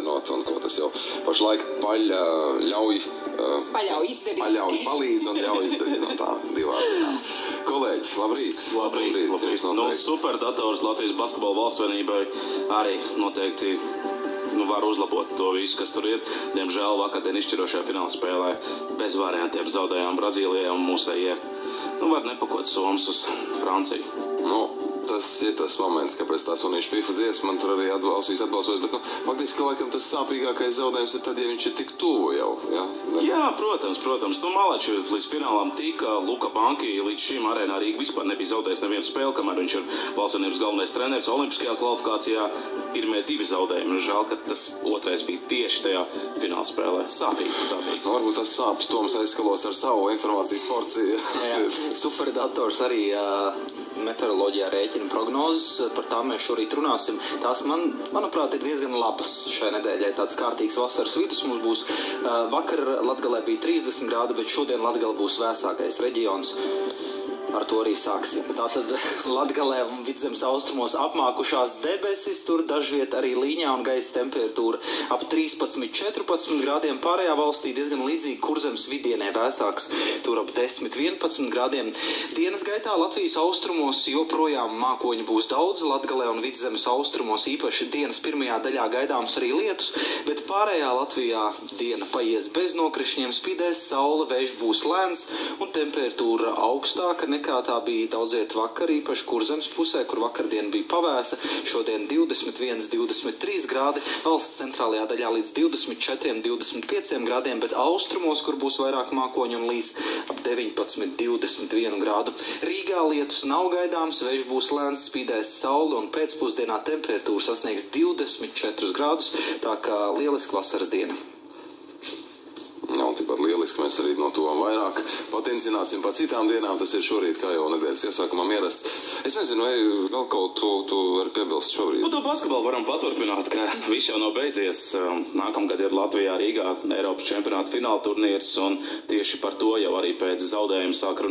īstenot un ko tas jau pašlaik paļa, ļauj, uh, Paļauj izdarīt. paļauj, palīdz un ļauj izdarīt no tā divādi. Kolēģis, labrīt! Labrīt, labrīt. jums Nu, noteikti. superdators Latvijas basketbola valsts vienībai arī noteikti nu, var uzlabot to visu, kas tur ir. Diemžēl vakardien izšķirošajā fināla spēlē bez variantiem zaudējām Brazīlijai un mūsējie. Nu, var nepakot Somas uz Franciju. Nu, tas ir tas moments, kāpēc tā sunīša pifa dziesma man tur arī atbalstīs, atbalstos, bet, nu, faktiski, laikam, tas sāpīgākais zaudējums ir tad, ja viņš ir tik tuvu jau, ja? Ne- Jā, protams, protams. Nu, Malači līdz finālam tika Luka Banki. Līdz šim arēnā Rīga vispār nebija zaudējis nevienu spēli, kamēr viņš ir valstsvienības galvenais treneris. Olimpiskajā kvalifikācijā pirmie divi zaudējumi. Žēl, ka tas otrais bija tieši tajā fināla spēlē. Sāpīgi, sāpīgi. Nu, varbūt tas sāpes Toms aizskalos ar savu informācijas porciju. Superdators arī uh, meteoroloģijā rēķina prognozes, par tām mēs šorīt runāsim. Tās, man, manuprāt, ir diezgan labas šai nedēļai. Tāds kārtīgs vasaras vidus mums būs. Uh, vakar Latgalē bija 30 grādi, bet šodien Latgala būs vēsākais reģions. Ar to arī sāksim. Tātad Latvijā un vidzemes austrumos apmākušās debesis, tur dažviet arī līņā un gaisa temperatūra ap 13-14 grādiem. Pārējā valstī diezgan līdzīgi kurzemes vidienē vēsāks, tur ap 10-11 grādiem. Dienas gaitā Latvijas austrumos joprojām mākoņi būs daudz, Latvijā un vidzemes austrumos īpaši dienas pirmajā daļā gaidāms arī lietus, bet pārējā Latvijā diena paies bez nokrišņiem, spīdēs saule, vējš būs lēns un temperatūra augstāka nekā tā bija daudziet vakar, īpaši kurzemes pusē, kur vakardien bija pavēsa. Šodien 21, 23 grādi, valsts centrālajā daļā līdz 24, 25 grādiem, bet austrumos, kur būs vairāk mākoņu un līs, ap 19, 21 grādu. Rīgā lietus nav gaidāms, vējš būs lēns, spīdēs saule un pēcpusdienā temperatūra sasniegs 24 grādus, tā kā lieliski vasaras diena. Nav tikpat lieliski, mēs arī no to vairāk potencināsim pa citām dienām. Tas ir šorīt, kā jau nedēļas iesākumā ierasts. Es nezinu, vai vēl kaut ko tu vari piebilst šobrīd. Nu, to basketbolu varam paturpināt, ka viss jau nav beidzies. Um, Nākamgad ir Latvijā Rīgā Eiropas čempionāta fināla turnīrs, un tieši par to jau arī pēc zaudējuma sāk runāt.